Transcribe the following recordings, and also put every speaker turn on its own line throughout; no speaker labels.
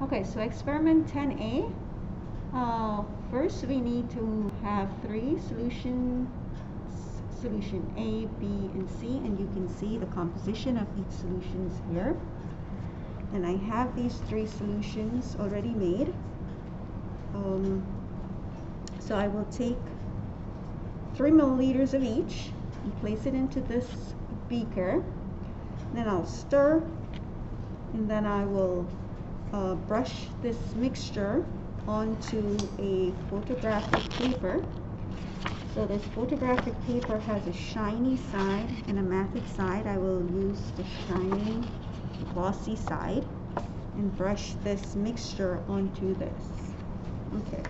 Okay, so experiment 10A. Uh, first, we need to have three solutions, solution A, B, and C, and you can see the composition of each solutions here. And I have these three solutions already made. Um, so I will take three milliliters of each and place it into this beaker. Then I'll stir, and then I will uh, brush this mixture onto a photographic paper. So this photographic paper has a shiny side and a matte side. I will use the shiny glossy side and brush this mixture onto this. Okay.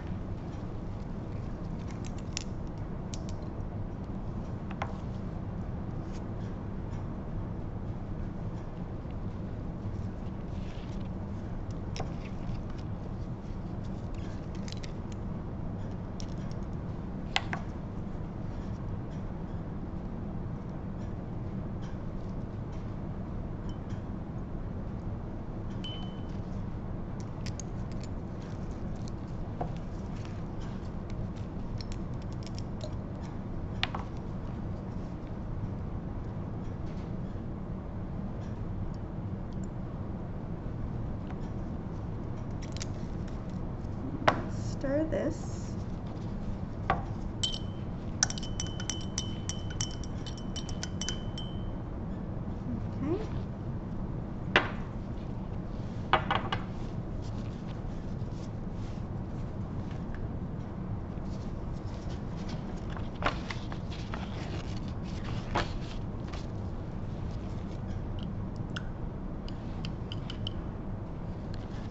Stir this. Okay.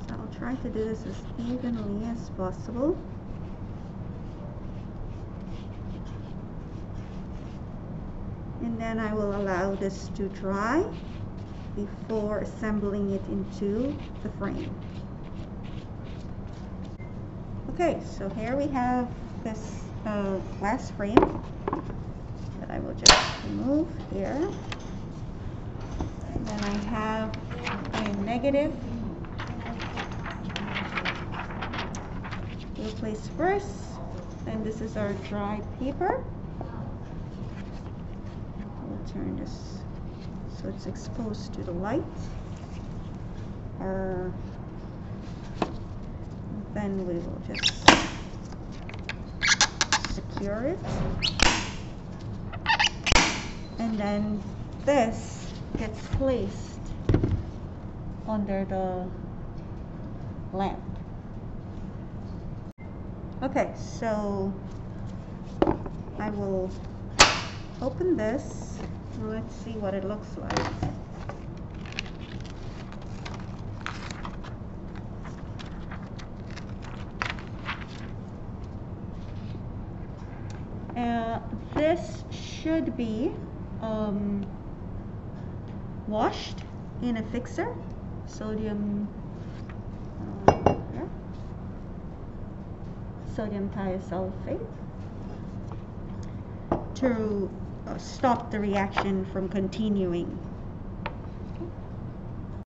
So I'll try to do this as evenly as possible. and then I will allow this to dry before assembling it into the frame. Okay, so here we have this uh, glass frame that I will just remove here. And then I have a negative. We'll place first, and this is our dry paper. We'll turn this so it's exposed to the light. Or then we will just secure it. And then this gets placed under the lamp okay so I will open this. Let's see what it looks like. Uh, this should be um, washed in a fixer sodium uh, sodium thiosulfate to uh, stop the reaction from continuing